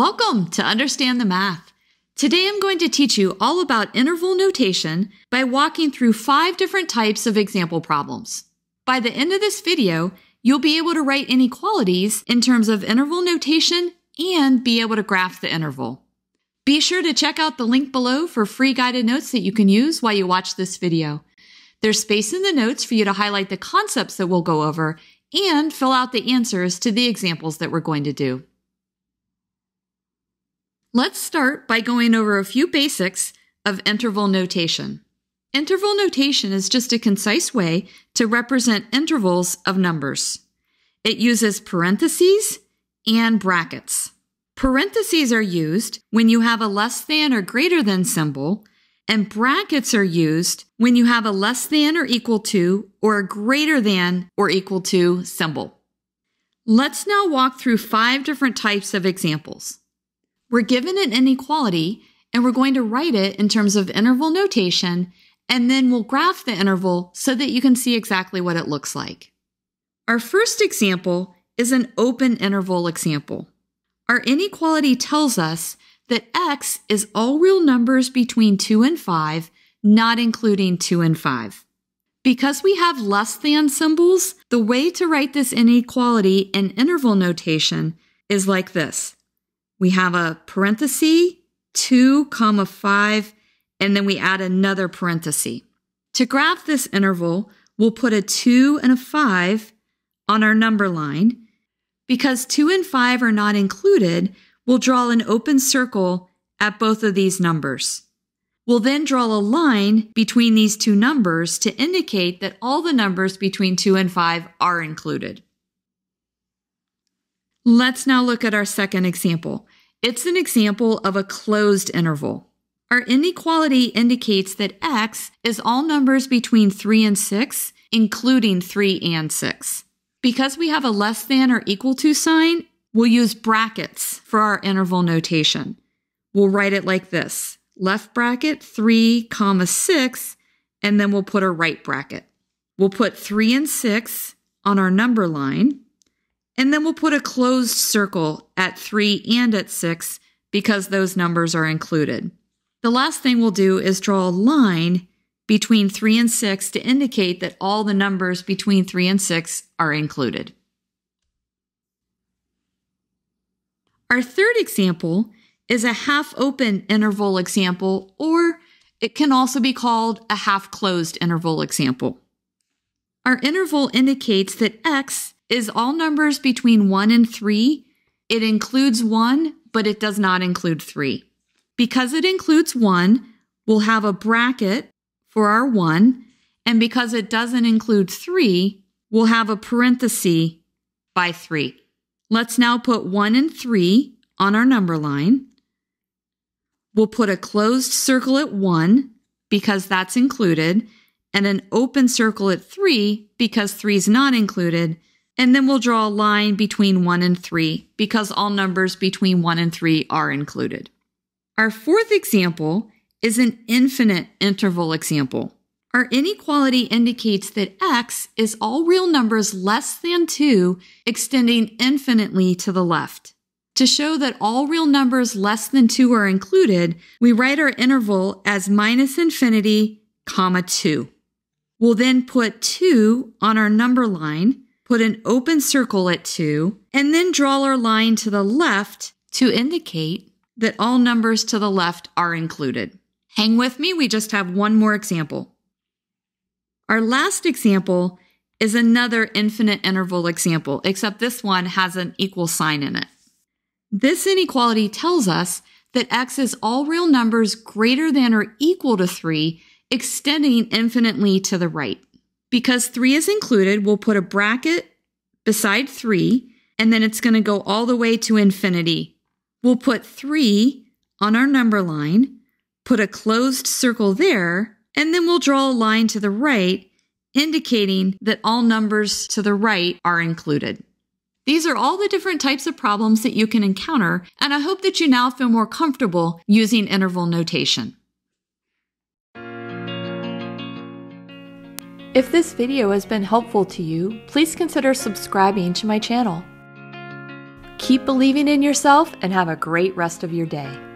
Welcome to Understand the Math. Today I'm going to teach you all about interval notation by walking through five different types of example problems. By the end of this video, you'll be able to write inequalities in terms of interval notation and be able to graph the interval. Be sure to check out the link below for free guided notes that you can use while you watch this video. There's space in the notes for you to highlight the concepts that we'll go over and fill out the answers to the examples that we're going to do. Let's start by going over a few basics of interval notation. Interval notation is just a concise way to represent intervals of numbers. It uses parentheses and brackets. Parentheses are used when you have a less than or greater than symbol, and brackets are used when you have a less than or equal to or a greater than or equal to symbol. Let's now walk through five different types of examples. We're given an inequality and we're going to write it in terms of interval notation, and then we'll graph the interval so that you can see exactly what it looks like. Our first example is an open interval example. Our inequality tells us that x is all real numbers between 2 and 5, not including 2 and 5. Because we have less than symbols, the way to write this inequality in interval notation is like this we have a parenthesis, 2 comma 5, and then we add another parenthesis. To graph this interval, we'll put a 2 and a 5 on our number line. Because 2 and 5 are not included, we'll draw an open circle at both of these numbers. We'll then draw a line between these two numbers to indicate that all the numbers between 2 and 5 are included. Let's now look at our second example. It's an example of a closed interval. Our inequality indicates that x is all numbers between 3 and 6, including 3 and 6. Because we have a less than or equal to sign, we'll use brackets for our interval notation. We'll write it like this, left bracket 3 comma 6, and then we'll put a right bracket. We'll put 3 and 6 on our number line, and then we'll put a closed circle at 3 and at 6 because those numbers are included. The last thing we'll do is draw a line between 3 and 6 to indicate that all the numbers between 3 and 6 are included. Our third example is a half open interval example, or it can also be called a half closed interval example. Our interval indicates that x is all numbers between 1 and 3. It includes 1, but it does not include 3. Because it includes 1, we'll have a bracket for our 1, and because it doesn't include 3, we'll have a parenthesis by 3. Let's now put 1 and 3 on our number line. We'll put a closed circle at 1 because that's included, and an open circle at 3 because 3 is not included, and then we'll draw a line between 1 and 3 because all numbers between 1 and 3 are included. Our fourth example is an infinite interval example. Our inequality indicates that x is all real numbers less than 2 extending infinitely to the left. To show that all real numbers less than 2 are included, we write our interval as minus infinity, comma 2. We'll then put 2 on our number line put an open circle at 2, and then draw our line to the left to indicate that all numbers to the left are included. Hang with me, we just have one more example. Our last example is another infinite interval example, except this one has an equal sign in it. This inequality tells us that x is all real numbers greater than or equal to 3, extending infinitely to the right. Because 3 is included, we'll put a bracket beside 3, and then it's going to go all the way to infinity. We'll put 3 on our number line, put a closed circle there, and then we'll draw a line to the right, indicating that all numbers to the right are included. These are all the different types of problems that you can encounter, and I hope that you now feel more comfortable using interval notation. If this video has been helpful to you, please consider subscribing to my channel. Keep believing in yourself and have a great rest of your day.